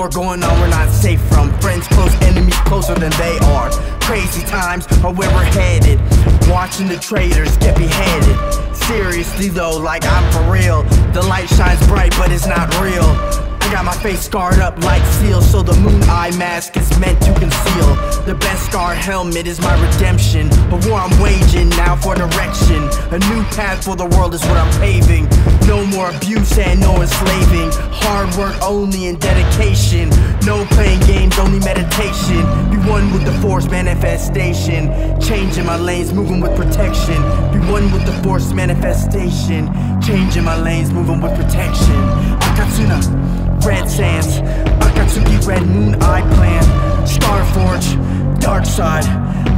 war going on, we're not safe from. Friends close, enemies closer than they are. Crazy times are where we're headed. Watching the traitors get beheaded. Seriously though, like I'm for real. The light face scarred up like seal, so the moon eye mask is meant to conceal. The best scar helmet is my redemption. A war I'm waging now for direction. A new path for the world is what I'm paving. No more abuse and no enslaving. Hard work only and dedication. No playing games, only meditation. Be one with the force manifestation. Changing my lanes, moving with protection. Be one with the force manifestation. Changing my lanes, moving with protection. Akatsuna, red sands. Akatsuki, red moon, I plan. Starforge, dark side.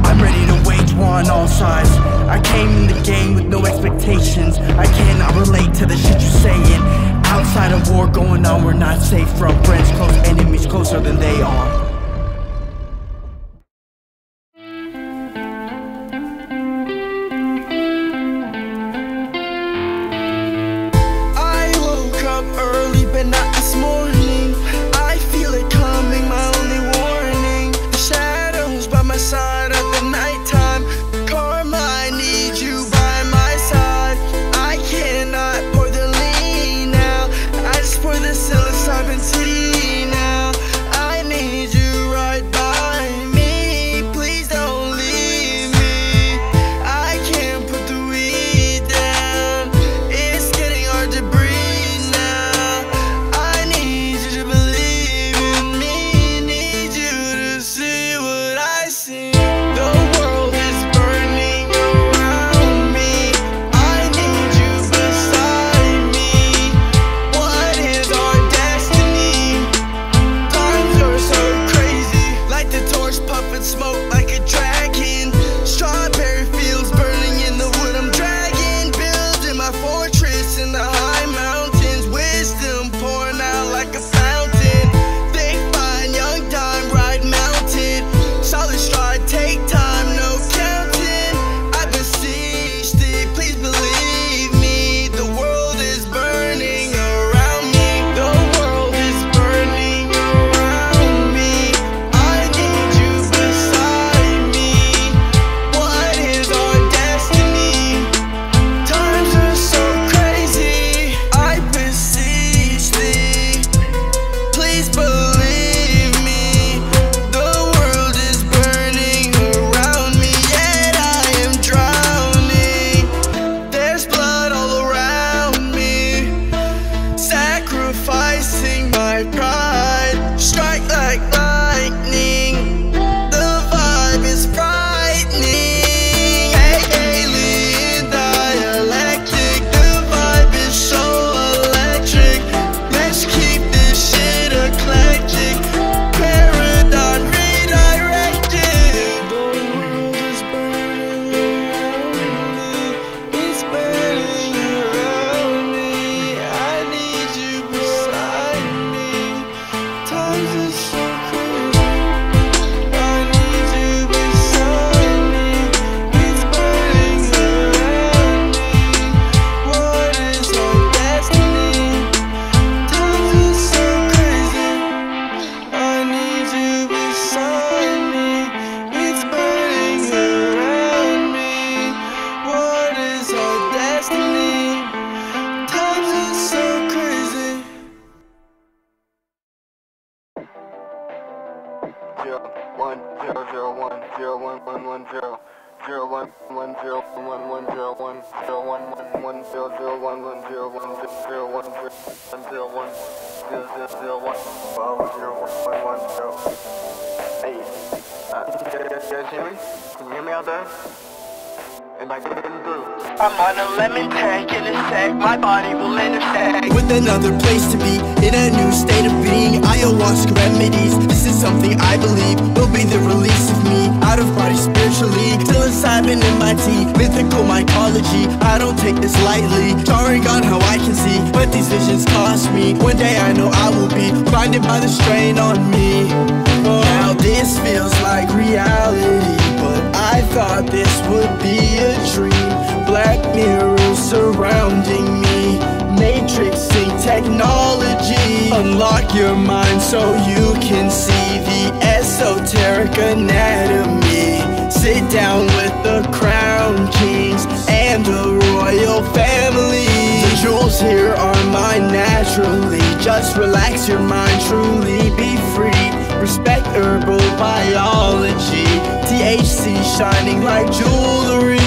I'm ready to wage war on all sides. I came in the game with no expectations. I cannot relate to the shit you're saying. Outside of war going on, we're not safe from friends close, enemies closer than they are. One zero one one one zero zero one one zero one one zero one zero one one one zero zero one one zero one zero one zero one zero zero zero one twelve zero one one one zero. Uh, you guys hear me? Can you hear me out there? I'm on a lemon tank in a sec, my body will intersect. with another place to be in a new state of being ayahuasca remedies. This is something i believe will be the release of me. Out of body spiritually psilocybin in my tea mythical mycology i don't take this lightly. Jarring on how i can see but these visions cost me. One day i know i will be blinded by the strain on me. Now this feels like reality but i thought this would be a dream. Black mirrors surrounding me matrixing technology. Unlock your mind so you can see the esoteric anatomy. Sit down with the crown kings and the royal family. The jewels here are mine naturally. Just relax your mind truly be free. Respect herbal biology thc shining like jewelry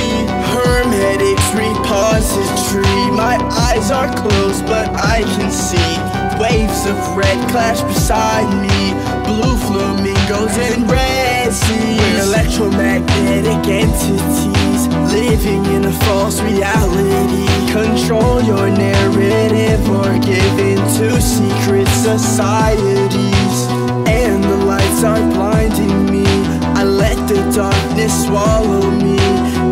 Hermetics repository. My eyes are closed, but I can see waves of red clash beside me. Blue flamingos and red seas. We're electromagnetic entities living in a false reality. Control your narrative or give in to secret societies. And the lights are blinding darkness swallow me.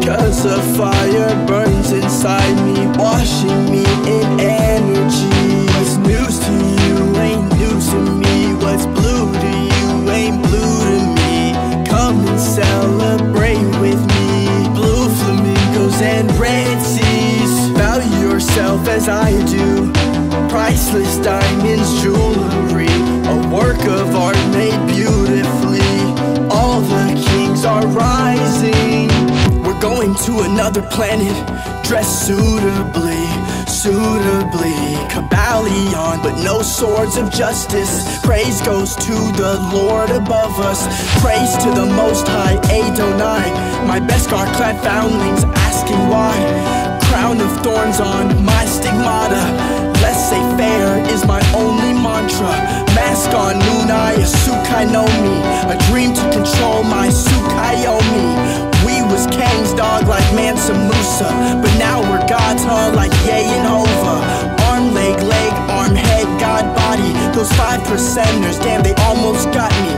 Cause the fire burns inside me, washing me in energy. What's news to you ain't news to me. What's blue to you ain't blue to me. Come and celebrate with me. Blue flamingos and red seas. Value yourself as I do. Priceless diamonds, to another planet, dressed suitably, suitably. Kybalion, but no swords of justice. Praise goes to the Lord above us. Praise to the Most High, Adonai. My best guard clad foundlings asking why. Crown of thorns on my stigmata. Fair is my only mantra. Mask on Nunai, Sukai no me. A dream to control my Tsukuyomi. We was Kang's dog like Mansa Musa. But now we're God's huh like Ye and Hova. Arm, leg, leg, arm, head, God, body. Those five percenters, damn, they almost got me.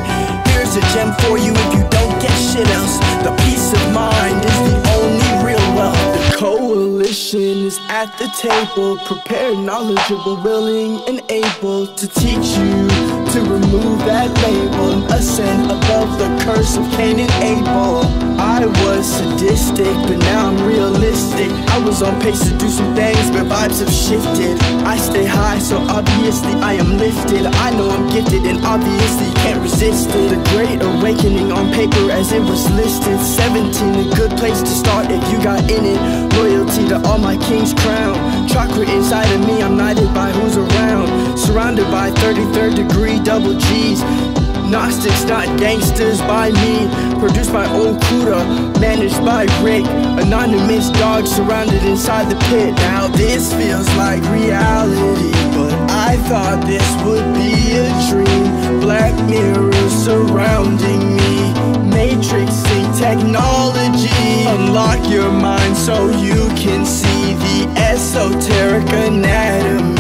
Here's a gem for you if you don't get shit else. The peace of mind is the only real wealth. The coalition is at the table, prepared, knowledgeable, willing, and able to teach you to remove that label and ascend above the curse of Cain and Abel. I was sadistic, but now I'm realistic. I was on pace to do some things, but vibes have shifted. I stay high, so obviously I am lifted. I know I'm gifted, and obviously can't resist it. The great awakening on paper as it was listed. 17, a good place to start if you got in it. Loyalty to all my king's crown. Chakra inside of me, I'm knighted by who's around. Surrounded by 33rd degree double G's. Gnostics, not gangsters by me. Produced by old managed by Rick. Anonymous dog surrounded inside the pit. Now this feels like reality, but I thought this would be a dream. Black mirrors surrounding me. Matrixing technology. Unlock your mind so you can see the esoteric anatomy.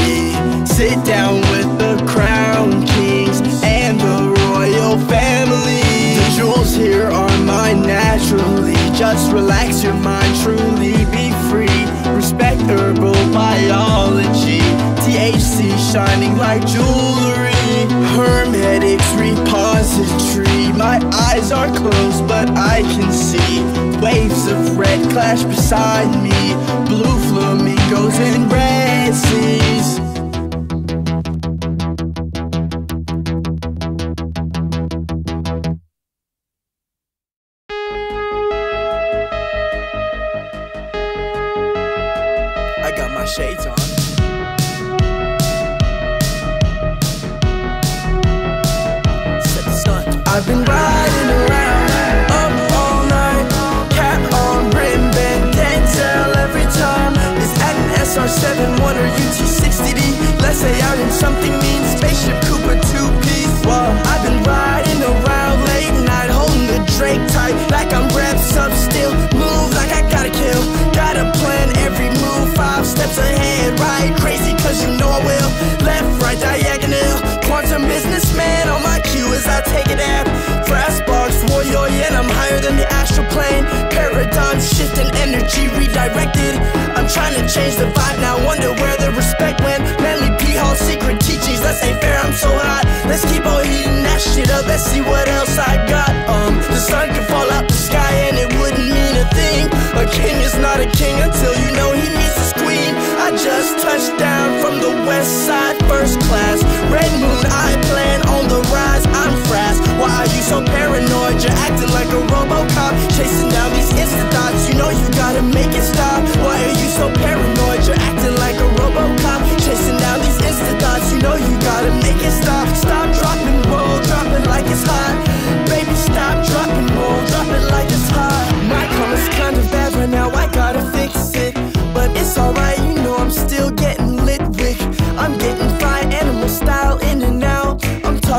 Sit down with the crown kings and the royal family. The jewels here are mine naturally. Just relax your mind, truly be free. Respect herbal biology. THC shining like jewelry. Hermetics repository. My eyes are closed, but I can see waves of red clash beside me. Blue flamingos and red seas. Shades on. I've been riding around up all night. Cap on brim, bend, Denzel every time. Is at an SR7 1 or UT60D. Let's say out in something mean. Spaceship Cooper two piece. Well, I've been riding around late night, holding the Drake tight, like I'm steps ahead, right? Crazy cause you know I will. Left, right, diagonal. Quantum businessman on my cue as I take it out. Fast box, warrior, and I'm higher than the astral plane. Paradigm shifting, energy redirected. I'm trying to change the vibe now. Wonder where the respect went. Manly P Hall secret teachings. That's ain't fair, I'm so hot. Let's keep on heating that shit up. Let's see what else I got. Um, the sun can fall out the sky and it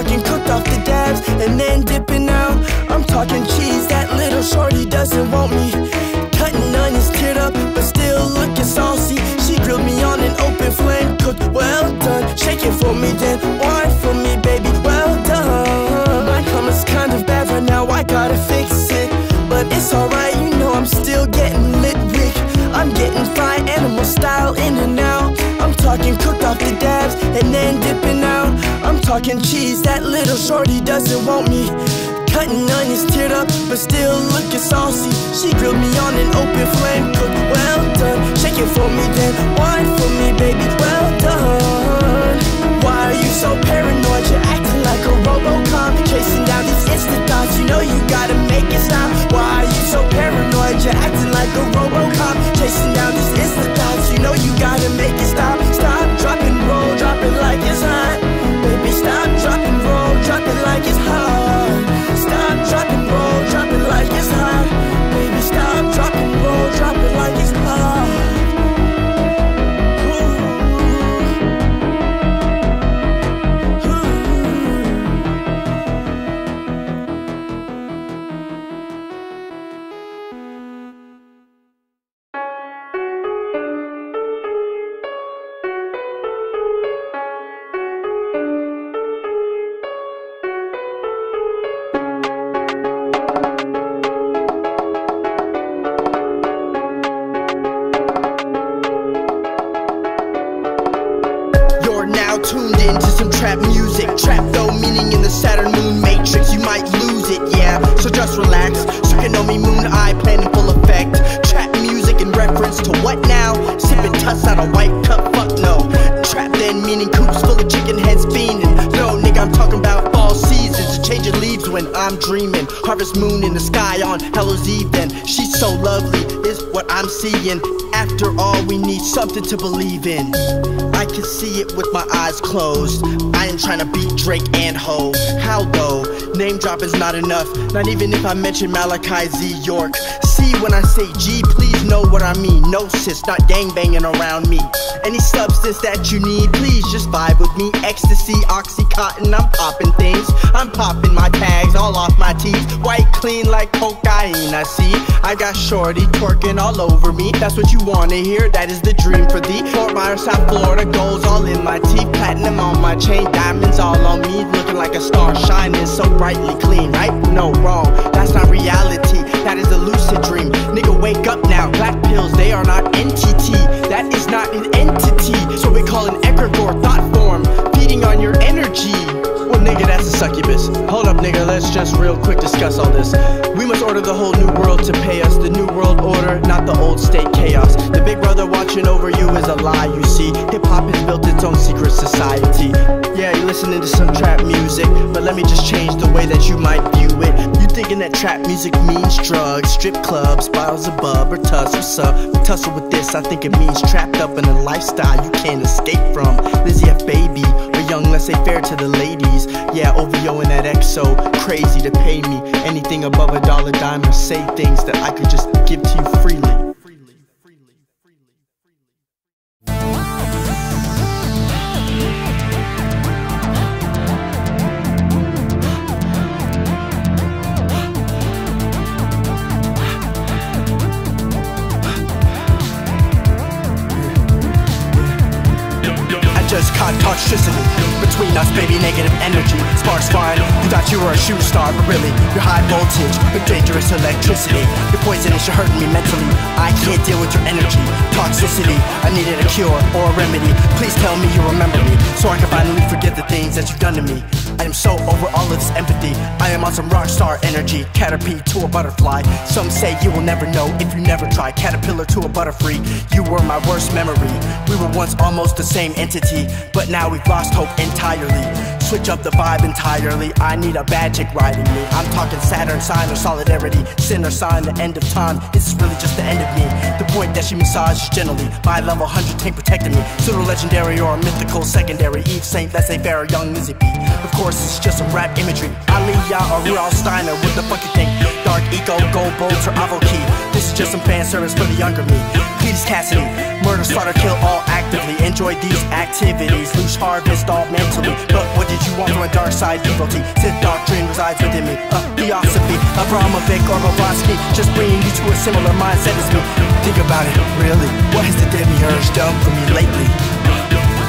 talking cooked off the dabs and then dipping out. I'm talking cheese. That little shorty doesn't want me. Cutting onions, teared up, but still looking saucy. She grilled me on an open flame, cooked well done. Shake it for me, then wine for me, baby. Well done. My karma's kind of bad right now. I gotta fix it, but it's alright. You know I'm still getting lit, Rick. I'm getting fried animal style in and out. I'm talking cooked off the dabs and then dipping out. Talking cheese. That little shorty doesn't want me. Cutting onions, teared up, but still looking saucy. She grilled me on an open flame, cooked well done. Shake it for me, then wine for me, baby. Well done. Why are you so paranoid? You're acting like a Robocop, chasing down these instant thoughts. You know you gotta make it stop. Why are you so paranoid? You're acting like a Robocop, chasing down these instant thoughts. You know you gotta make it stop. Stop, drop and roll, drop it like it's hot. Stop, roll, like it's hot. Stop, roll, like it's hot. Baby, stop, roll, drop it like it's hot. Seeing. After all, we need something to believe in. Can see it with my eyes closed. I ain't trying to beat Drake and Ho. How though? Name drop is not enough. Not even if I mention Malachi Z York. See when I say G, please know what I mean. No sis, not gang banging around me. Any substance that you need, please just vibe with me. Ecstasy, oxycontin, I'm popping things. I'm popping my tags all off my teeth. White clean like cocaine. I see. I got shorty twerking all over me. That's what you wanna hear. That is the dream for thee. Fort Myers, South Florida, goals all in my teeth. Platinum on my chain, diamonds all on me. Looking like a star shining so brightly clean, right? No, wrong. That's not reality. That is a lucid dream. Nigga, wake up now. Black pills, they are not entity. That is not an entity. So we call an egregore thought form. Feeding on your energy. Well, nigga, that's a succubus. Hold up, nigga, let's just real quick discuss all this. We must order the whole new world to pay us. The new world order, not the old state chaos. The big brother watching over you is a lie, you see. Hop has built its own secret society. Yeah, you're listening to some trap music, but let me just change the way that you might view it. You thinking that trap music means drugs, strip clubs, bottles of bub, or tuss, what's up? We tussle with this, I think it means trapped up in a lifestyle you can't escape from. Lizzie F. Baby, or young, Laissez Faire to the ladies. Yeah, OVO and that XO, crazy to pay me anything above a dollar dime or say things that I could just give to you freely. Just toxicity between us, baby. Negative energy, sparks flying. You thought you were a shooting star, but really, you're high voltage, but dangerous electricity. You're poisonous, you're hurting me mentally. I can't deal with your energy, toxicity. I needed a cure or a remedy. Please tell me you remember me, so I can finally forget the things that you've done to me. I am so over all of this empathy. I am on some rock star energy, caterpie to a butterfly. Some say you will never know if you never try. Caterpillar to a butterfree. You were my worst memory. We were once almost the same entity, but now we've lost hope entirely. Switch up the vibe entirely. I need a bad chick riding me. I'm talking Saturn sign or solidarity. Sin or sign, the end of time. This is really just the end of me. The point that she massages gently. By level 100 tank protecting me. Pseudo legendary or mythical secondary. Eve Saint, Laissez Faire, young Lizzie B. Of course, it's just some rap imagery. Aliyah or Rudolph Steiner. What the fuck you think? Dark Eco, Gold Bolts, or Avo Key. This is just some fan service for the younger me. Cassidy. Murder, slaughter, kill all actively. Enjoy these activities. Loose harvest all mentally. But what did you want from a dark side devotee? Sith doctrine resides within me. A theosophy, Abramovic or Blavatsky. Just bringing you to a similar mindset as me. Think about it, really. What has the demiurge done for me lately?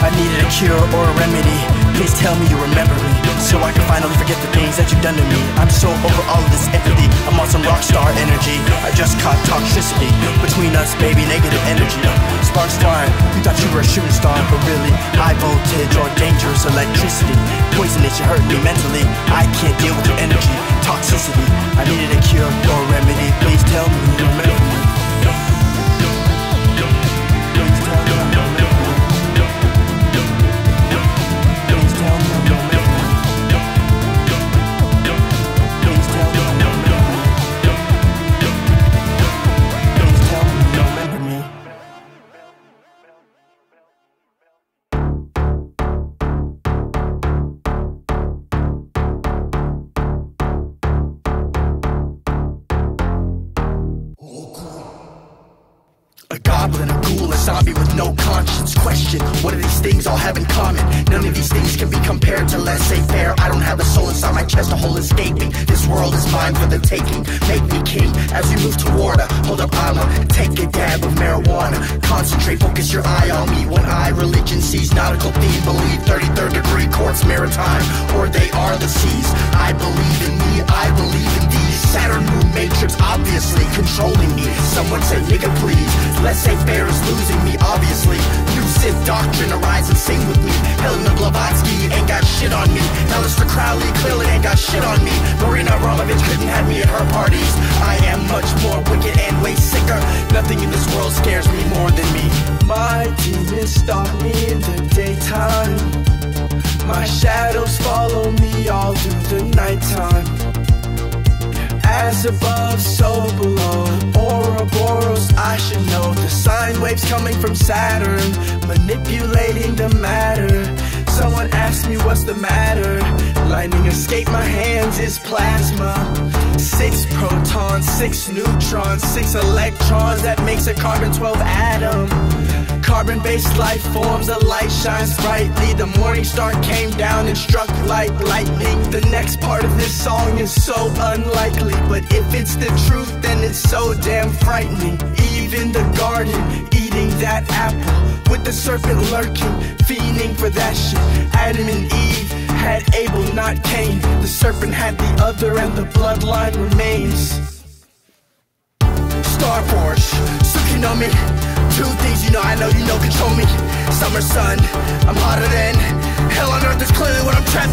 I needed a cure or a remedy. Please tell me you remember me, so I can finally forget the things that you've done to me. I'm so over all of this empathy. I'm on some rock star energy. I just caught toxicity between us, baby. Negative energy. Sparks flying. You thought you were a shooting star, but really high voltage or dangerous electricity. Poisonous, you hurt me mentally. I can't deal with your energy. Toxicity. I needed a cure or remedy. Please tell me you remember me. No conscience. Question, what do these things all have in common? None of these things can be compared to laissez-faire. I don't have a soul inside my chest, a hole escaping. This world is mine for the taking. Make me king as you move toward her. Hold up, I'ma take a dab of marijuana. Concentrate, focus your eye on me. One eye, religion sees nautical theme. Believe 33rd degree courts maritime, or they are the seas. I believe in me, I believe in these. Saturn moon matrix obviously controlling me. Someone say, nigga, please. Let's say fair is losing me, obviously. Sith doctrine, arise and sing with me. Helena Blavatsky ain't got shit on me. Aleister Crowley clearly ain't got shit on me. Marina Abramovich couldn't have me at her parties. I am much more wicked and way sicker. Nothing in this world scares me more than me. My demons stalk me in the daytime. My shadows follow me all through the nighttime. As above, so below. Ouroboros, I should know. The sine waves coming from Saturn, manipulating the matter. Someone asked me what's the matter. Lightning escaped my hands is plasma. Six protons, six neutrons, six electrons. That makes a carbon 12 atom. Carbon based life forms, the light shines brightly. The morning star came down and struck like lightning. The next part of this song is so unlikely. But if it's the truth, then it's so damn frightening. Even the garden, eating that apple. With the serpent lurking, fiending for that shit. Adam and Eve had Abel, not Cain. The serpent had the other, and the bloodline remains. Star Forge, Tsukunomi. Two things you know, I know you know control me. Summer sun, I'm hotter than hell on earth is clearly what I'm trapped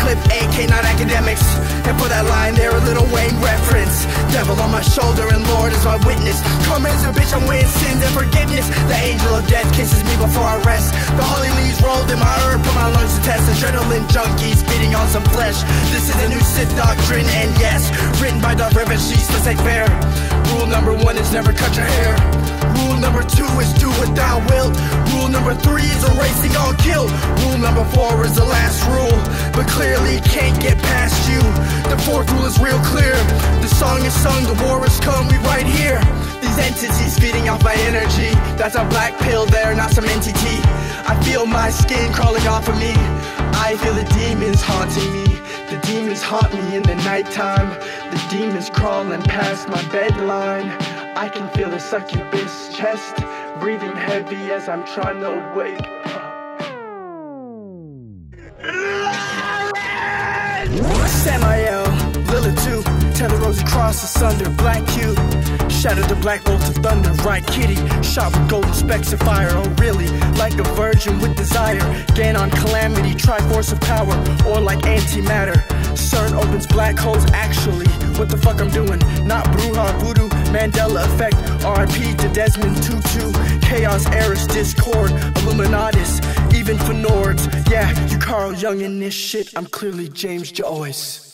clip, AK, not academics. And for that line there, a little Wayne reference. Devil on my shoulder and Lord is my witness. Come as a bitch, I'm weighing sins and forgiveness. The angel of death kisses me before I rest. The holy leaves rolled in my herb, put my lungs to test. Adrenaline junkies feeding on some flesh. This is a new Sith doctrine, and yes, written by Darth Revan, she's to say fair. Rule number one is never cut your hair. Rule number two is do what thou wilt. Rule number three is erasing all guilt. Rule number four is the last rule, but clearly can't get past you. The fourth rule is real clear. The song is sung, the war is come, we right here. These entities feeding off my energy. That's a black pill there, not some entity. I feel my skin crawling off of me. I feel the demons haunting me. The demons haunt me in the nighttime. The demons crawling past my bedline. I can feel the succubus chest breathing heavy as I'm trying to wake. Samael, Lilith 2, tear the rosy cross asunder, black cube. Shatter the black bolt of thunder, right kitty. Shot with golden specks of fire, oh really? Like a virgin with desire. Gain on calamity, triforce of power, or like antimatter. CERN opens black holes actually. What the fuck I'm doing? Not Bruja, Voodoo, Mandela effect. RIP to Desmond Tutu. Chaos, Eris, Discord, Illuminatus, even for Nords. Yeah, you Carl Jung in this shit. I'm clearly James Joyce.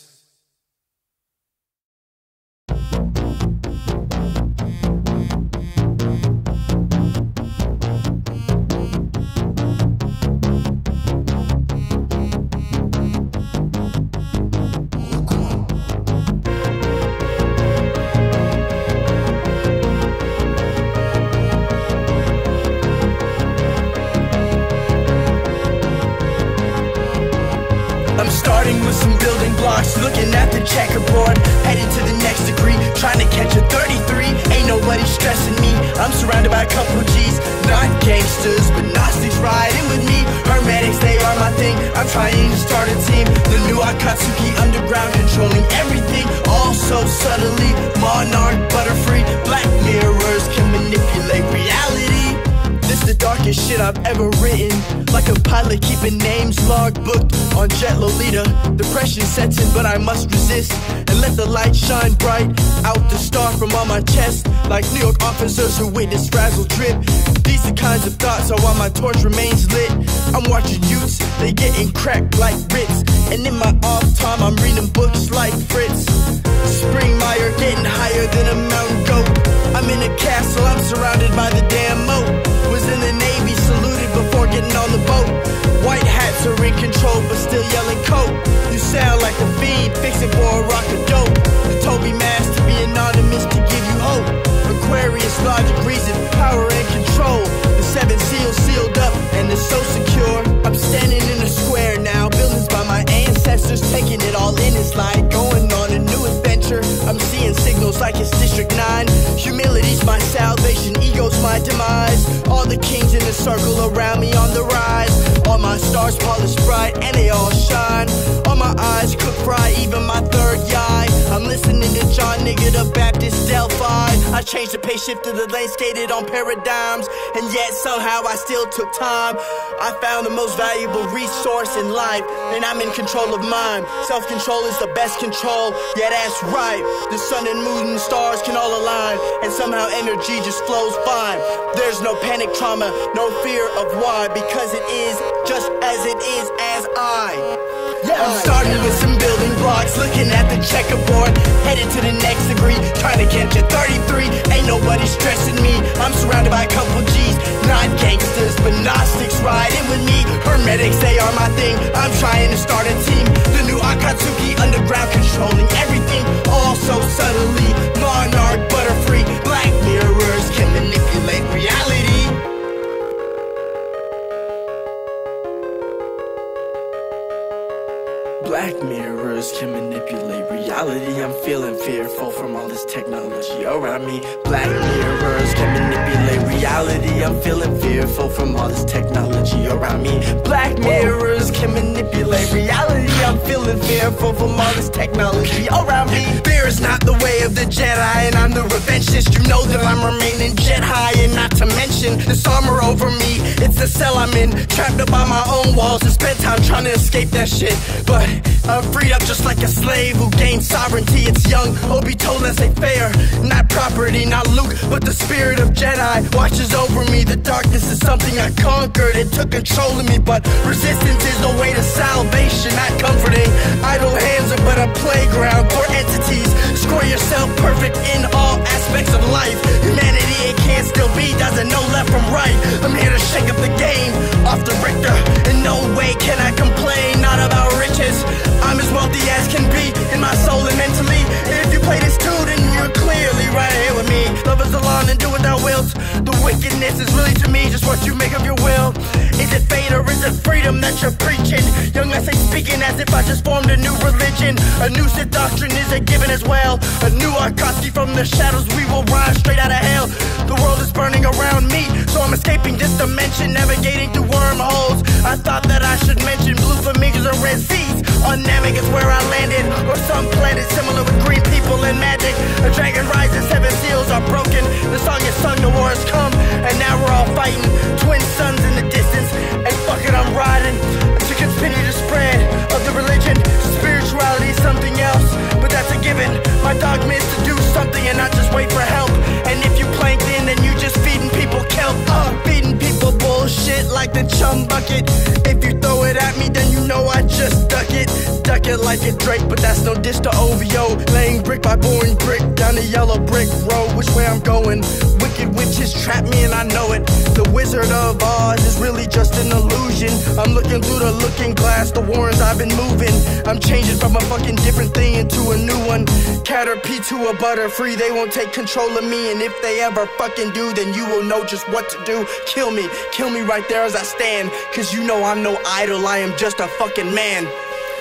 Looking at the checkerboard, headed to the next degree, trying to catch a 33. Ain't nobody stressing me. I'm surrounded by a couple G's, not gangsters, but Gnostics riding with me. Hermetics, they are my thing. I'm trying to start a team. The new Akatsuki underground, controlling everything, all so subtly. Monarch, butterfree, black mirrors can manipulate reality. This the darkest shit I've ever written. Like a pilot keeping names log booked on Jet Lolita. Depression sets in, but I must resist and let the light shine bright out the star from on my chest. Like New York officers who witness Frazzledrip. These the kinds of thoughts are why my torch remains lit. I'm watching youths, they getting cracked like Ritz. And in my off time, I'm reading books like Fritz. Springmeier getting higher than a mountain goat. I'm in a castle, I'm surrounded by the damn moat. Getting on the boat. White hats are in control, but still yelling coat. You sound like a fiend, fixing for a rock of dope. The Toby mask to be anonymous to give you hope. Aquarius, logic, reason, power and control. The seven seals sealed up, and it's so secure. I'm standing in a square now, buildings by my ancestors, taking it all in. It's like signals like it's District 9. Humility's my salvation, ego's my demise. All the kings in the circle around me on the rise. All my stars polished bright and they all shine. All my eyes cook fry, even my third eye. I'm listening to John Nigga, the Baptist Delphi. I changed the pace, shifted the lane, skated on paradigms. And yet somehow I still took time. I found the most valuable resource in life, and I'm in control of mine. Self control is the best control. Yeah, that's right. The sun and moon and stars can all align, and somehow energy just flows fine. There's no panic trauma, no fear of why, because it is just as it is as I. Yeah, I'm starting with some building blocks, looking at the checkerboard, headed to the next degree, trying to catch a 33. Ain't nobody stressing me. I'm surrounded by a couple G's, not gangsters, but Gnostics riding with me. Hermetics, they are my thing. I'm trying to start a team. The new Akatsuki underground, controlling everything, all so subtly. Monarch, butterfree, black mirrors can manipulate reality. Black mirrors can manipulate reality. I'm feeling fearful from all this technology around me. Black mirrors can manipulate reality. I'm feeling fearful from all this technology around me. Black mirrors can manipulate reality. I'm feeling fearful from all this technology around me. Fear is not the way of the Jedi, and I'm the revengeist. You know that I'm remaining jet high, and not to mention this armor over me. It's the cell I'm in, trapped up by my own walls. And spent time trying to escape that shit, but I'm freed up just like a slave who gained sovereignty. It's young, Obi told us they fair, not property, not loot, but the spirit of Jedi watches over me. The darkness is something I conquered. It took control of me, but resistance is the way to salvation, not comforting. Idle hands are but a playground for entities. Score yourself perfect in all aspects of life. Humanity, it can't still be, doesn't know left from right. I'm here to shake up the game off the Richter. In no way can I complain, not about riches. I'm as wealthy as can be in my soul and mentally. If you play this tune, then you're clearly right here wickedness is really to me just what you make of your will. Is it fate or is it freedom that you're preaching? Young I say speaking as if I just formed a new religion. A new Sith doctrine is a given as well. A new Akatsuki from the shadows, we will rise straight out of hell. The world is burning around me, so I'm escaping this dimension, navigating through wormholes. I thought that I should mention blue flamingos or red seas. On Namek is where I landed, or some planet similar with green people and magic. A dragon rises, seven seals are broken. The song is sung, the war has come, and now we're all fighting. Twin sons in the distance, and fuck it, I'm riding to continue the spread of the religion. Spirituality is something else, but that's a given. My dogma is to do something and not just wait for help. And if you plankton, then you just feeding people kelp. Uh, feeding people bullshit like the chum bucket. If you throw it at me, then you know I just duck it. Duck it like a Drake, but that's no diss to OVO. Laying brick by boring brick down the yellow brick road. Which way I'm going? Wicked witches trap me and I know it. The Wizard of Oz is really just an illusion. I'm looking through the looking glass, the warrens I've been moving. I'm changing from a fucking different thing into a new one. Caterpie to a butterfree, they won't take control of me. And if they ever fucking do, then you will know just what to do. Kill me, kill me right there as I stand. Cause you know I'm no idol, I am just a fucking man.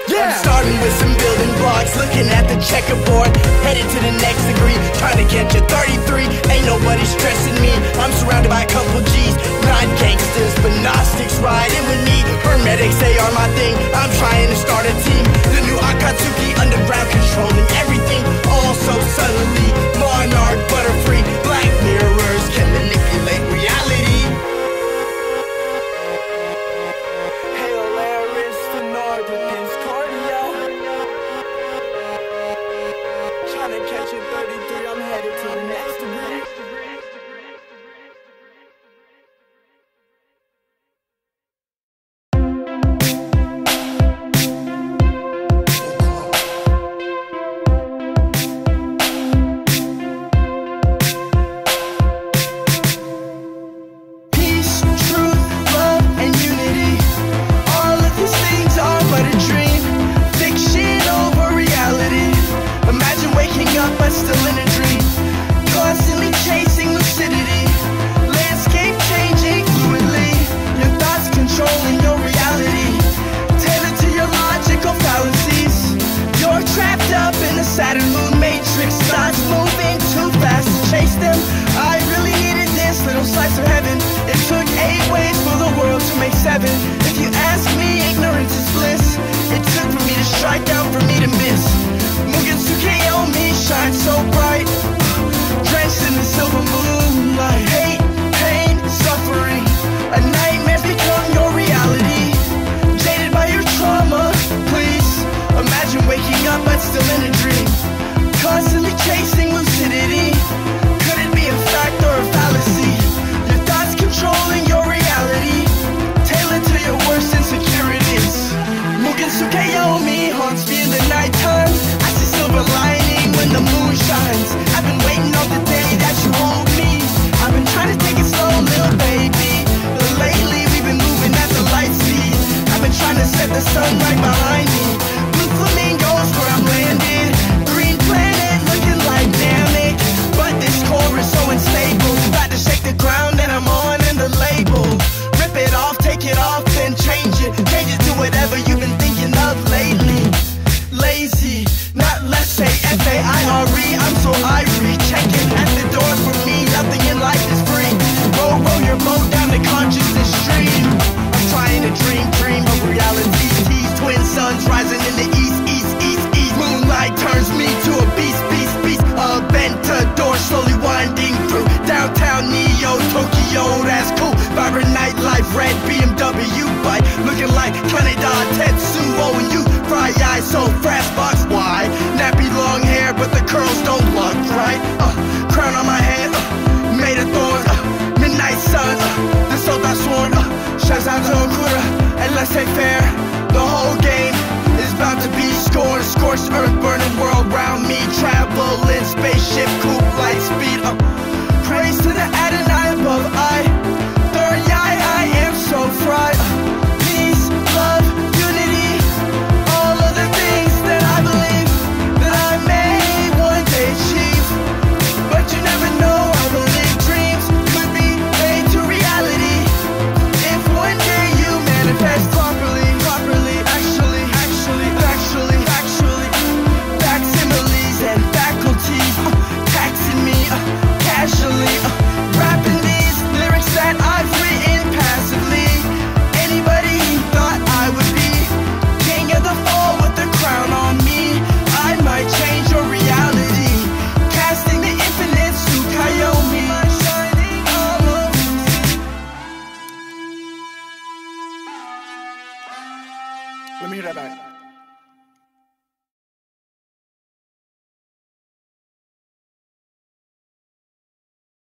Yeah. I'm starting with some building blocks, looking at the checkerboard, headed to the next degree, trying to get to 33. Ain't nobody stressing me. I'm surrounded by a couple G's, not gangsters, but Gnostics riding with me. Hermetics, they are my thing. I'm trying to start a team. The new Akatsuki underground controlling everything, all so subtly. Monarch, butterfree, black mirrors can manipulate reality. Then change it. Change it to whatever you've been thinking of lately. Lazy, not Laissez F-A-I-R-E. I'm so ivory. Checking at the doors for me. Nothing in life is free. Row, row your boat down the consciousness stream. I'm trying to dream, dream of reality. Tease twin suns rising in the east, east, east, east. Moonlight turns me to a beast, beast, beast. A door slowly winding through downtown Neo, Tokyo. That's cool. Vibrant nightlife, red BMW looking like Kaneda Tetsuo and you. Fry eyes, so fast box wide. Nappy long hair, but the curls don't look right. Uh, crown on my head, uh, made of thorn. Uh, midnight sun, uh, the soul that's sworn. Uh, Shazam Okura, and let's say fair. The whole game is about to be scorned. Scorched earth, burning world round me. Traveling spaceship, coupe, light speed. Uh, praise to the Adonai above. I,